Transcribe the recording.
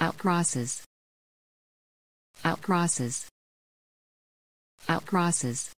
outcrosses. Outcrosses. Outcrosses.